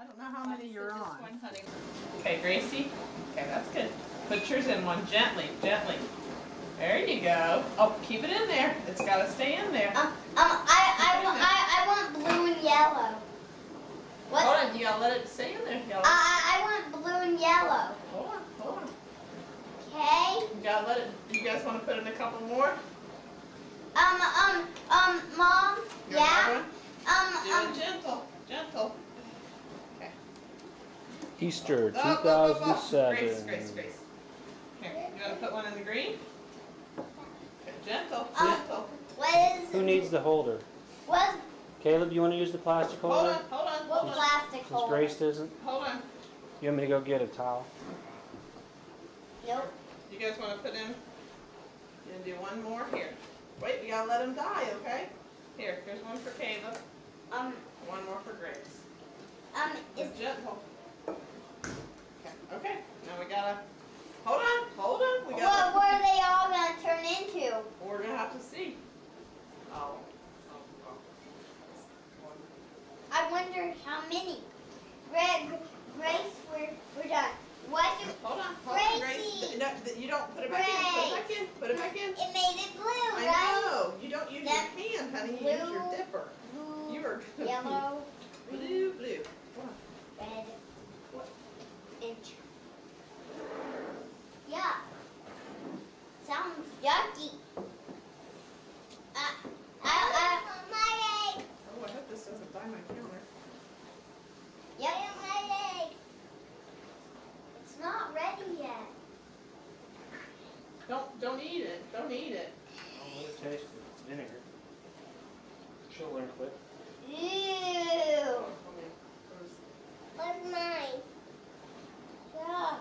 I don't know how many you're on. Okay, Gracie. Okay, that's good. Put yours in one gently, gently. There you go. Oh, keep it in there. It's got to stay in there. Um, um, I, I, want, I, I want blue and yellow. What? Hold on, you gotta let it stay in there. You, I, gotta, I, I want blue and yellow. hold on, hold on. Okay. You gotta let it. You guys want to put in a couple more? Um, um, um, mom. Your yeah. mama? Um, Do um. it gentle, gentle. Okay. Easter Up, up, up, up. 2007. Grace, Grace, Grace. Here, you wanna put one in the green? Okay, gentle, Um, gentle. What is? Who needs the holder? What? Caleb, you want to use the plastic Hold holder? on, hold on, What hold on, plastic Since holder? Grace doesn't. hold on. You want me to go get a towel? Nope. You guys wanna put in? You gonna do one more here? Wait, we gotta let them dye, okay? Here, here's one for Caleb, Um, one more for Grace. um, is gentle. Okay, okay, now we gotta, hold on, hold on, we what, gotta, what are they all gonna turn into? we're gonna have to see. Oh, oh, oh. One. I wonder how many. Greg, Grace, we're, we're done. What do, Hold on, hold on, Grace. Gracie. No, th- you don't, put it back in, put it back in, put it back in. it made it blue, I right? know, you don't use That your hand, honey, you use your blue, dipper. Blue, You are gonna yellow, be blue, blue. Come on. red, inch. Yeah. Sounds yucky. Uh, I, I, my egg. Oh, I hope this doesn't dye my counter. Yep. my egg. It's not ready yet. Don't, don't eat it, don't eat it. Oh, what it tastes with vinegar. She'll learn quick. Ew. Come here. Where's- What's mine? Yeah.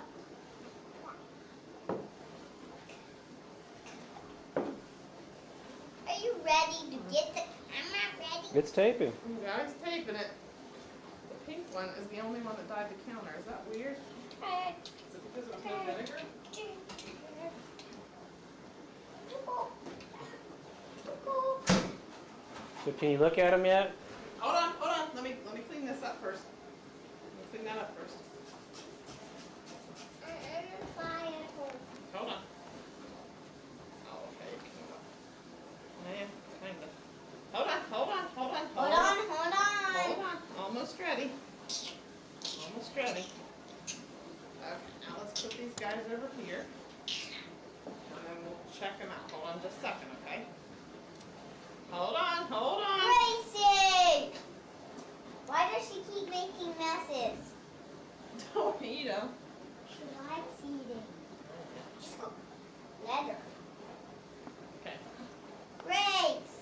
Are you ready to get the? I'm not ready. It's taping. You guys taping it. The pink one is the only one that dyed the counter. Is that weird? Is it because it was no vinegar? So can you look at them yet? Hold on, hold on. Let me let me clean this up first. Let me clean that up first. Hold on. Oh, okay. Man, kind of. Hold on, hold on, hold on, Hold on, hold on. Hold on. Almost ready. Almost ready. Okay, now let's put these guys over here. And then we'll check them out. Hold on just a second, okay? Hold on, hold on. Gracie! Why does she keep making messes? Don't eat them. She likes eating. She's got letter. Okay. Grace!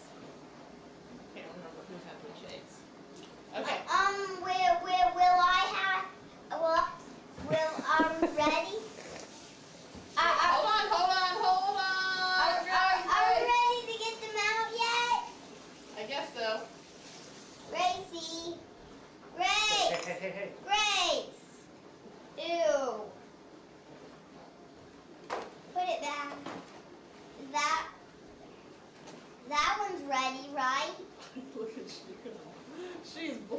Can't remember who had which eggs. Okay. Um, will, will, will I have, will, will, um, ready? Are, are, hold on, hold on, hold are, on. are, are we ready to get them out yet? I guess so. Gracie! Hey, Grace! hey, hey, hey. Grace! Ew. Put it back. That, that one's ready, right? Look at you. She's. bl-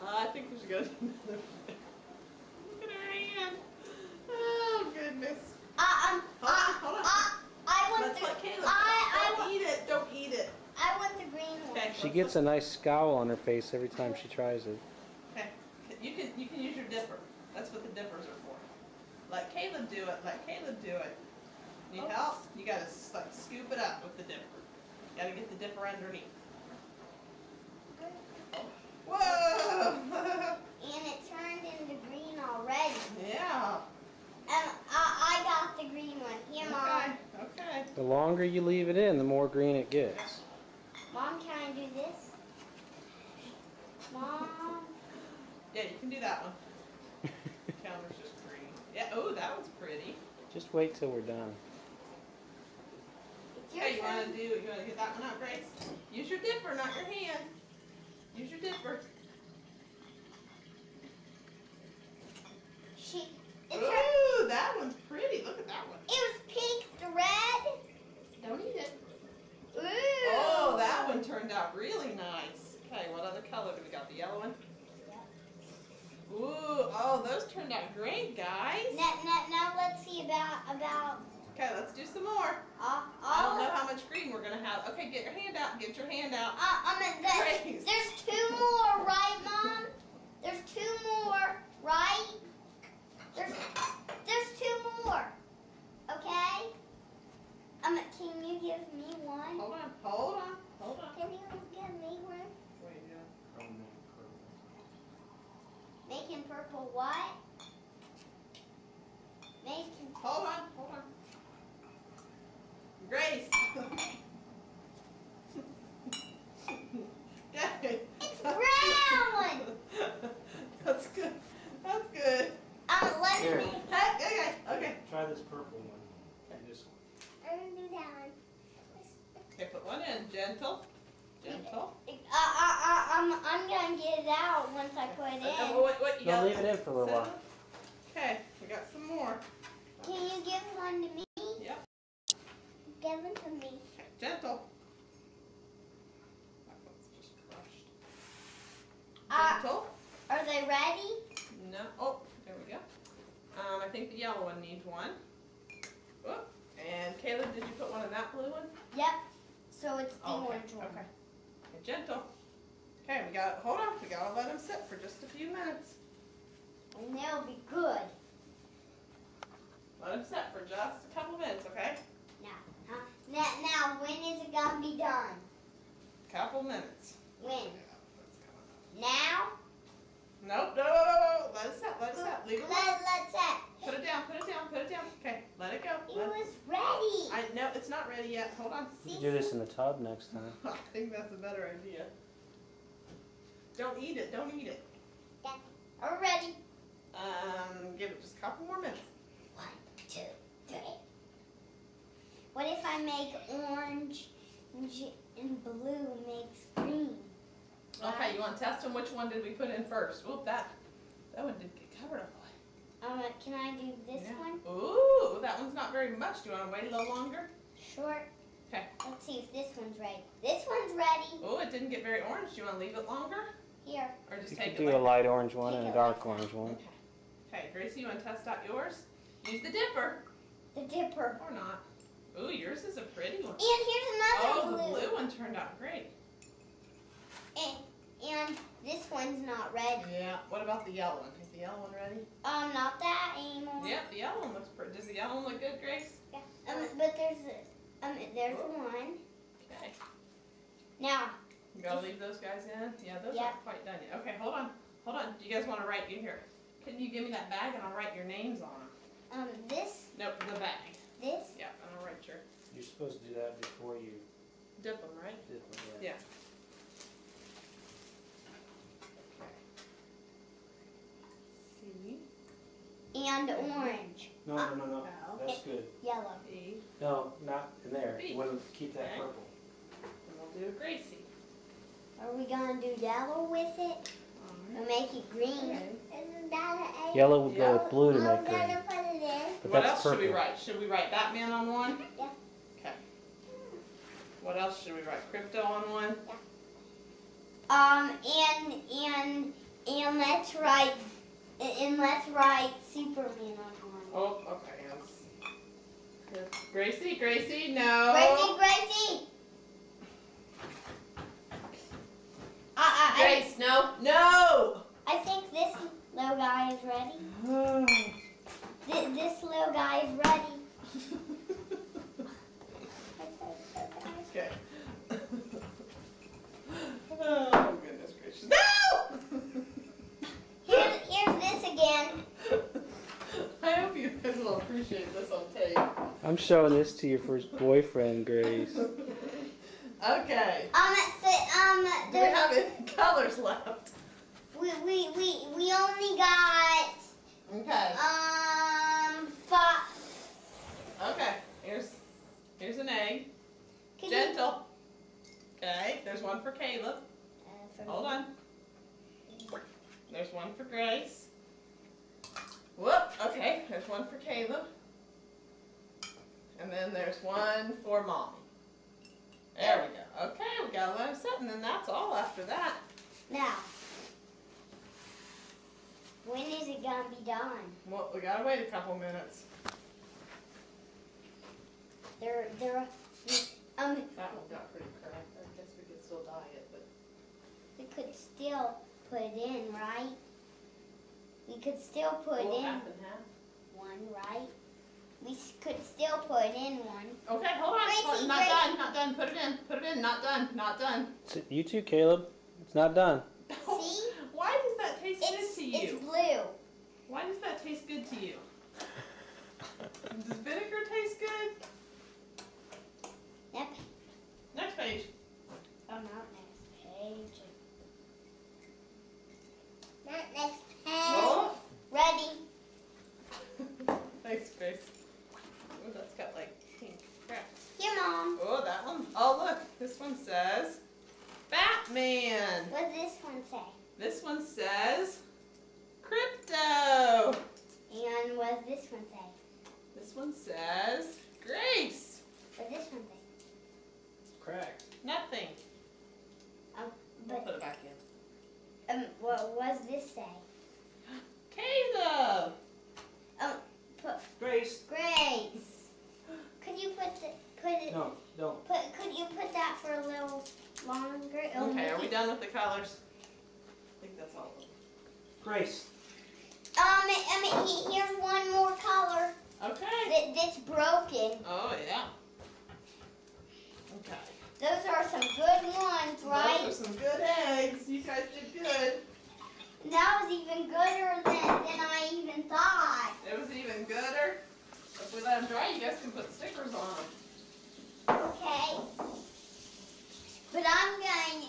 Uh, I think we should go to another. Look at her hand. Oh goodness. Uh, um, Hold on, hold on. uh, I want Let's the, let Caleb. I, I, Don't want, eat it. Don't eat it. I want the green one. Okay. She gets let- a nice scowl on her face every time she tries it. Okay. You can you can use your dipper. That's what the dippers are for. Let Caleb do it. Let Caleb do it. Need Oops. help? You gotta like scoop it up with the dipper. You gotta get the dipper underneath. Whoa! And it turned into green already. yeah. And I, I got the green one. Here, Mom. Okay. Okay. The longer you leave it in, the more green it gets. Mom, can I do this? Mom. Yeah, you can do that one. Counter's just green. Yeah. Oh, that was pretty. Just wait till we're done. Wanna do? You wanna get that one out, Grace? Use your dipper, not your hand. Use your dipper. She, it's her, Ooh, that one's pretty. Look at that one. it was pink to red. Don't eat it. Ooh. Oh, that one turned out really nice. Okay, what other color do we got? The yellow one? Ooh, oh, those turned out great, guys. Now, now, now let's see about about Okay, let's do some more. all I don't all. know how much green we're gonna have. Okay, get your hand out. Get your hand out. Uh, um, there's, there's two more, right, Mom? There's two more, right? There's there's two more. Okay. Um, can you give me one? Hold on, hold on, hold on. Can you give me one? Wait, yeah. I'm making purple. Making purple what? Making Hold on, hold on. Grace. okay. It's brown. That's good. That's good. Um, let Here. me. Hey, okay, okay. Try this purple one. And this one. I'm gonna do that one. Okay, put one in. Gentle. Gentle. Uh, uh, uh, I'm, I'm gonna get it out once I put it in. oh, wait, wait, you No, leave it in for a little while. Okay, we got some more. Can you give one to me? Yep. Give it to me. Gentle. That one's just crushed. Uh, Gentle. are they ready? No. Oh, there we go. Um, I think the yellow one needs one. Whoop. And Caleb, did you put one in that blue one? Yep. So it's the Oh, okay. orange one. Okay. Okay, gentle. Okay, we got. Hold on. We gotta let them sit for just a few minutes. And they'll be good. Let them sit for just a couple minutes, okay? Huh? Now, now, when is it gonna be done? Couple minutes. When? Now? Nope. No, no, no, no. Let it sit. Let it sit. Leave it alone. Let, let's set. Put it down. Put it down. Put it down. Okay. Let it go. It Let was ready. I no, it's not ready yet. Hold on. You can do this in the tub next time. I think that's a better idea. Don't eat it. Don't eat it. Are ready? Um, give it just a couple more minutes. One, two, three. What if I make orange and blue makes green? Okay, you want to test them? Which one did we put in first? Whoop, that that one did get covered up. Um, can I do this Yeah. one? Ooh, that one's not very much. Do you want to wait a little longer? Sure. Okay. Let's see if this one's ready. This one's ready. Oh, it didn't get very orange. Do you want to leave it longer, Here. or just You take could it? do a like- light orange one Take and a dark like orange one. Okay. Okay, Gracie, you want to test out yours? Use the dipper The dipper. or not? Ooh, yours is a pretty one. And here's another Oh, the blue. blue one turned out great. And, and this one's not ready. Yeah. What about the yellow one? Is the yellow one ready? Um, not that anymore. Yep, the yellow one looks pretty. Does the yellow one look good, Grace? Yeah. Um, but there's um, there's one. Okay. Now, You gotta leave those guys in? Yeah, those Yeah. aren't quite done yet. Okay, hold on. Hold on. Do you guys want to write you here? Can you give me that bag and I'll write your names on them? um, this, Nope, the bag. this. Yeah, and I'll write your You're supposed to do that before you dip them, right? dip them. Yeah. C and orange, No, no, no, no. L That's good. yellow. B No, not in there. B. want to keep that Okay. purple. and we'll do Gracie. Are we gonna do yellow with it? Or make it green? Isn't that a Yellow would go with blue to make green. put it in. But What that's else should we write? Should we write Batman on one? Yeah. Okay. What else should we write? Krypto on one? Um, and and and let's write and let's write Superman on one. Oh, okay. Yes. Gracie, Gracie, no. Gracie, Gracie. I, I, Grace, no, no. I, I think this little guy is ready. This, this little guy is ready. okay. oh goodness gracious! No. Here's, here's this again. I hope you guys will appreciate this on tape. I'm showing this to your first boyfriend, Grace. okay. Um, so, um, Do we there's, have any colors left? we, we, we, we only got, Okay. um, five. Okay. Here's here's an egg. Can you- Gentle. Okay. There's one for Caleb. Uh, for Hold on. There's one for Grace. Whoop. Okay. There's one for Caleb. And then there's one for Mommy. There we go. Okay, we got a set, and then that's all after that. Now, when is it going to be done? Well, we gotta wait a couple minutes. There, there, they're um That one got pretty cracked. I guess we could still dye it, but. we could still put it in, right? We could still put We'll in half half. one, right? We could still put in one. Okay, hold on. Gracie, hold- not Gracie. done. Not done. Put it in. Put it in. Not done. Not done. So you too, Caleb. It's not done. See? Why does that taste It's good to you? it's blue. Why does that taste good to you? Does vinegar taste good? Yep. Next page. Oh, not next page. Not next page. Oh. Ready? Thanks, Grace. Oh, that's got like pink cracks. Here, mom. Oh, that one. Oh, look. This one says Batman. What does this one say? This one says Krypto. And what does this one say? This one says Grace. What does this one say? Cracked. Nothing. Um, We'll put it back in. um, what what does this say? Caleb. Um, put Grace. Grace. Could you put the, put it? No, don't. Put could you put that for a little longer? It'll Okay, make are we it- done with the colors? I think that's all of them. Grace. Um, I mean, he, here's one more color Okay. that, that's broken. Oh, yeah. Okay. Those are some good ones, right? Those are some good eggs. You guys did good. That was even gooder than, than I even thought. It was even gooder. If we let them dry, you guys can put stickers on them. Okay. But I'm going